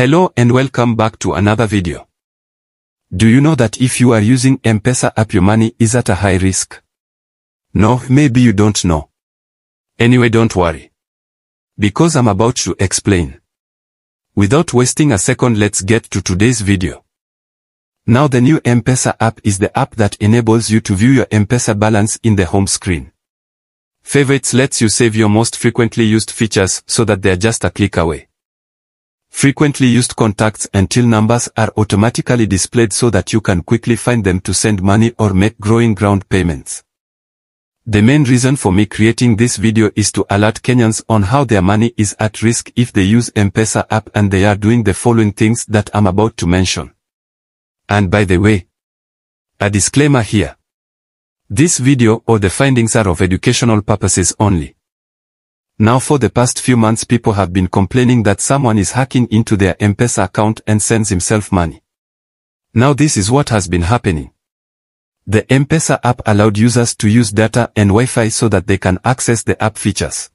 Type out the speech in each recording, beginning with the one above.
Hello and welcome back to another video. Do you know that if you are using M-Pesa app your money is at a high risk? No, maybe you don't know. Anyway don't worry. Because I'm about to explain. Without wasting a second let's get to today's video. Now the new M-Pesa app is the app that enables you to view your M-Pesa balance in the home screen. Favorites lets you save your most frequently used features so that they're just a click away. Frequently used contacts and till numbers are automatically displayed so that you can quickly find them to send money or make growing ground payments. The main reason for me creating this video is to alert Kenyans on how their money is at risk if they use M-Pesa app and they are doing the following things that I'm about to mention. And by the way, a disclaimer here. This video or the findings are of educational purposes only. Now for the past few months people have been complaining that someone is hacking into their M-Pesa account and sends himself money. Now this is what has been happening. The M-Pesa app allowed users to use data and Wi-Fi so that they can access the app features.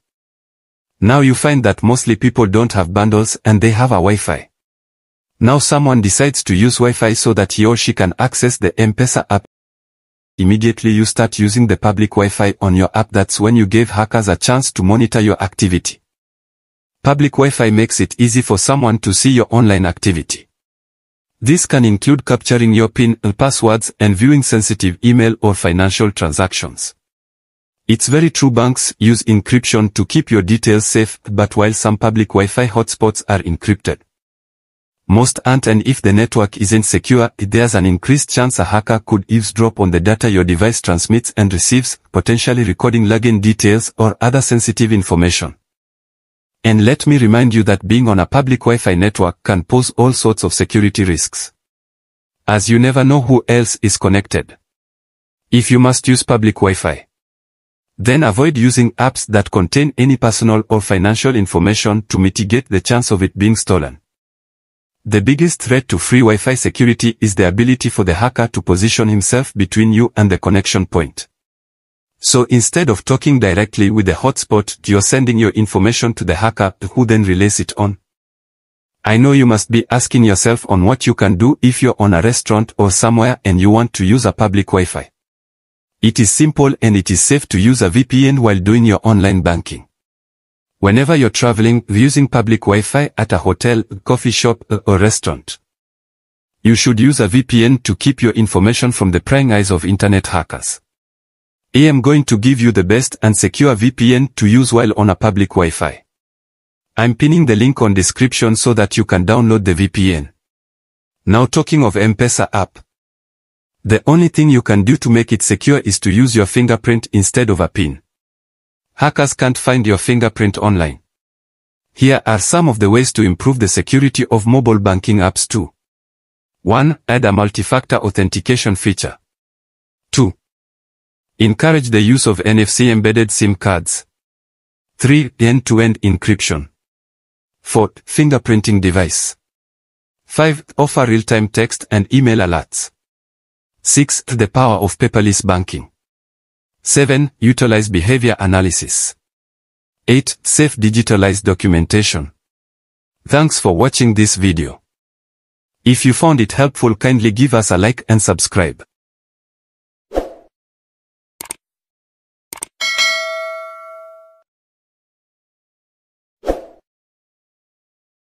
Now you find that mostly people don't have bundles and they have a Wi-Fi. Now someone decides to use Wi-Fi so that he or she can access the M-Pesa app immediately you start using the public Wi-Fi on your app that's when you gave hackers a chance to monitor your activity. Public Wi-Fi makes it easy for someone to see your online activity. This can include capturing your PIN and passwords and viewing sensitive email or financial transactions. It's very true banks use encryption to keep your details safe, but while some public Wi-Fi hotspots are encrypted, most aren't and if the network isn't secure, there's an increased chance a hacker could eavesdrop on the data your device transmits and receives, potentially recording login details or other sensitive information. And let me remind you that being on a public Wi-Fi network can pose all sorts of security risks. As you never know who else is connected. If you must use public Wi-Fi, then avoid using apps that contain any personal or financial information to mitigate the chance of it being stolen. The biggest threat to free Wi-Fi security is the ability for the hacker to position himself between you and the connection point. So instead of talking directly with the hotspot, you're sending your information to the hacker who then relays it on. I know you must be asking yourself on what you can do if you're on a restaurant or somewhere and you want to use a public Wi-Fi. It is simple and it is safe to use a VPN while doing your online banking. Whenever you're traveling using public Wi-Fi at a hotel, coffee shop, uh, or restaurant. You should use a VPN to keep your information from the prying eyes of internet hackers. I am going to give you the best and secure VPN to use while on a public Wi-Fi. I'm pinning the link on description so that you can download the VPN. Now talking of M-Pesa app. The only thing you can do to make it secure is to use your fingerprint instead of a pin. Hackers can't find your fingerprint online. Here are some of the ways to improve the security of mobile banking apps too. 1. Add a multi-factor authentication feature. 2. Encourage the use of NFC-embedded SIM cards. 3. End-to-end encryption. 4. Fingerprinting device. 5. Offer real-time text and email alerts. 6. The power of paperless banking. 7. Utilize behavior analysis. 8. Safe digitalized documentation. Thanks for watching this video. If you found it helpful kindly give us a like and subscribe.